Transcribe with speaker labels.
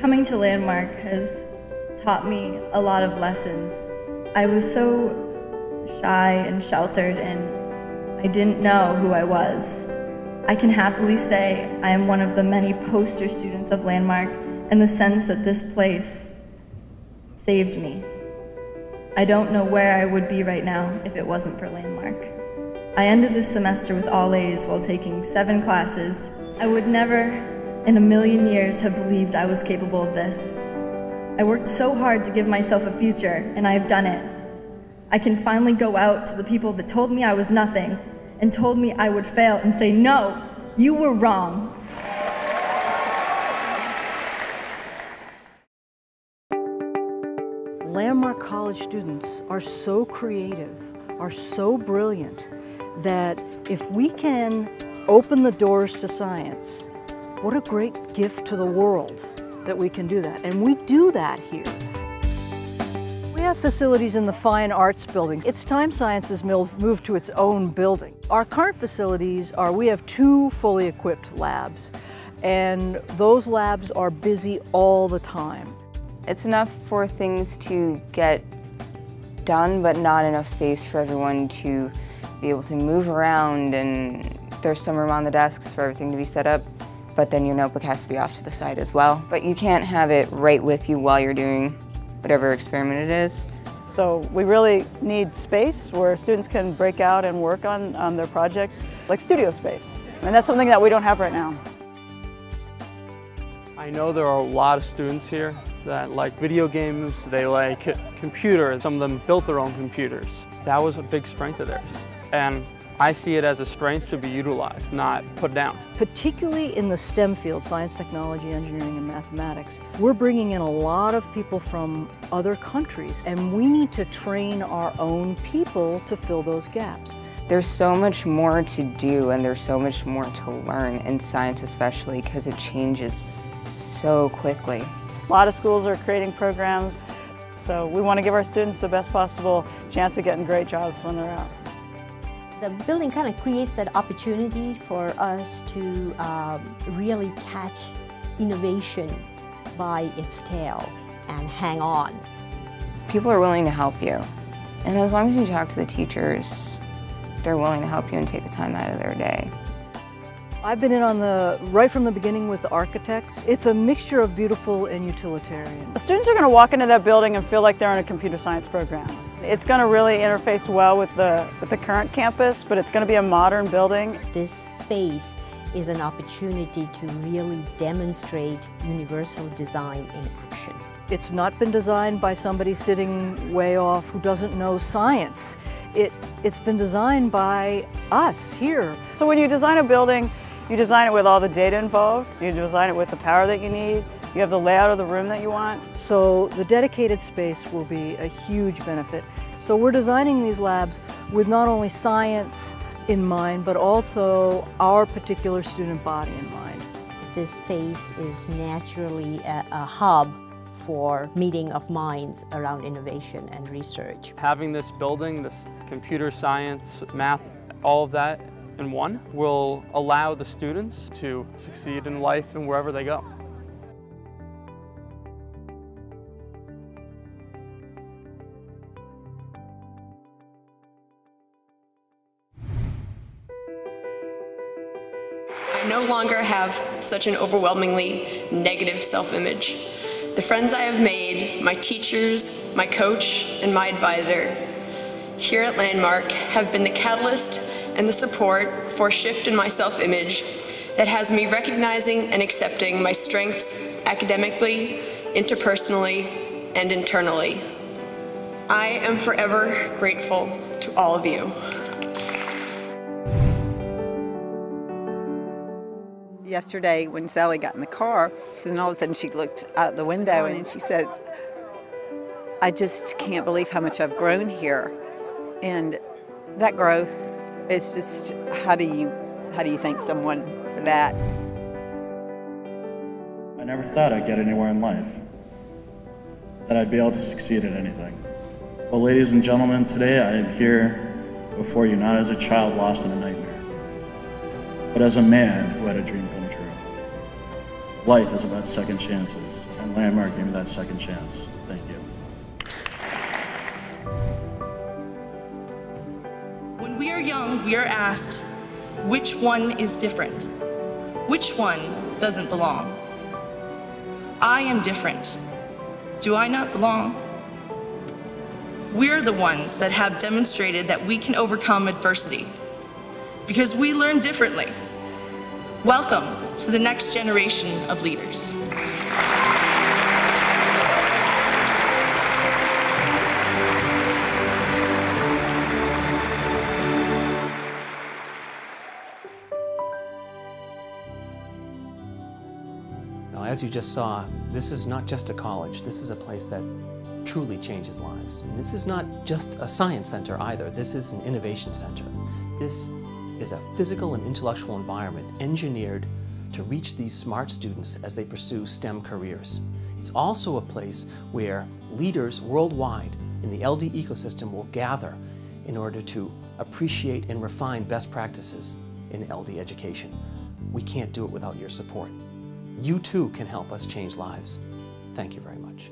Speaker 1: Coming to Landmark has taught me a lot of lessons. I was so shy and sheltered, and I didn't know who I was. I can happily say I am one of the many poster students of Landmark in the sense that this place saved me. I don't know where I would be right now if it wasn't for Landmark. I ended this semester with all A's while taking seven classes. I would never in a million years have believed I was capable of this. I worked so hard to give myself a future, and I have done it. I can finally go out to the people that told me I was nothing and told me I would fail and say, no, you were wrong.
Speaker 2: Landmark College students are so creative, are so brilliant, that if we can open the doors to science, what a great gift to the world that we can do that. And we do that here. We have facilities in the Fine Arts Building. It's time Sciences moved to its own building. Our current facilities are, we have two fully equipped labs, and those labs are busy all the time.
Speaker 3: It's enough for things to get done, but not enough space for everyone to be able to move around and there's some room on the desks for everything to be set up, but then your notebook has to be off to the side as well. But you can't have it right with you while you're doing whatever experiment it is.
Speaker 4: So we really need space where students can break out and work on, on their projects, like studio space. And that's something that we don't have right now.
Speaker 5: I know there are a lot of students here that like video games, they like computers. Some of them built their own computers. That was a big strength of theirs. And I see it as a strength to be utilized, not put down.
Speaker 2: Particularly in the STEM field, science, technology, engineering, and mathematics, we're bringing in a lot of people from other countries, and we need to train our own people to fill those gaps.
Speaker 3: There's so much more to do and there's so much more to learn in science especially because it changes so quickly.
Speaker 4: A lot of schools are creating programs, so we want to give our students the best possible chance of getting great jobs when they're out.
Speaker 6: The building kind of creates that opportunity for us to um, really catch innovation by its tail and hang on.
Speaker 3: People are willing to help you. And as long as you talk to the teachers, they're willing to help you and take the time out of their day.
Speaker 2: I've been in on the, right from the beginning with the architects. It's a mixture of beautiful and utilitarian.
Speaker 4: The students are going to walk into that building and feel like they're in a computer science program. It's going to really interface well with the, with the current campus, but it's going to be a modern building.
Speaker 6: This space is an opportunity to really demonstrate universal design in action.
Speaker 2: It's not been designed by somebody sitting way off who doesn't know science. It, it's been designed by us here.
Speaker 4: So when you design a building, you design it with all the data involved. You design it with the power that you need. You have the layout of the room that you want.
Speaker 2: So the dedicated space will be a huge benefit. So we're designing these labs with not only science in mind, but also our particular student body in mind.
Speaker 6: This space is naturally a, a hub for meeting of minds around innovation and research.
Speaker 5: Having this building, this computer science, math, all of that in one will allow the students to succeed in life and wherever they go.
Speaker 7: No longer have such an overwhelmingly negative self-image. The friends I have made, my teachers, my coach, and my advisor here at Landmark have been the catalyst and the support for a shift in my self-image that has me recognizing and accepting my strengths academically, interpersonally, and internally. I am forever grateful to all of you.
Speaker 8: Yesterday when Sally got in the car, then all of a sudden she looked out the window and she said, I just can't believe how much I've grown here. And that growth it's just how do you how do you thank someone for that?
Speaker 9: I never thought I'd get anywhere in life. That I'd be able to succeed at anything. Well, ladies and gentlemen, today I am here before you not as a child lost in a nightmare, but as a man who had a dream come true. life is about second chances, and Landmark gave me that second chance. Thank you.
Speaker 10: When we are young, we are asked, which one is different? Which one doesn't belong? I am different. Do I not belong? We're the ones that have demonstrated that we can overcome adversity because we learn differently. Welcome to the next generation of leaders.
Speaker 11: As you just saw, this is not just a college. This is a place that truly changes lives. And this is not just a science center either. This is an innovation center. This is a physical and intellectual environment engineered to reach these smart students as they pursue STEM careers. It's also a place where leaders worldwide in the LD ecosystem will gather in order to appreciate and refine best practices in LD education. We can't do it without your support. You too can help us change lives. Thank you very much.